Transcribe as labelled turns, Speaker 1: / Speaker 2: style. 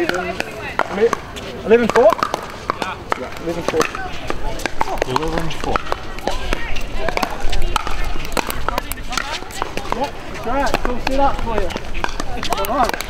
Speaker 1: 11, 11 4? Yeah, 11 4.
Speaker 2: 11 4.
Speaker 1: Yep, that's right. it's all set up for you. Come on.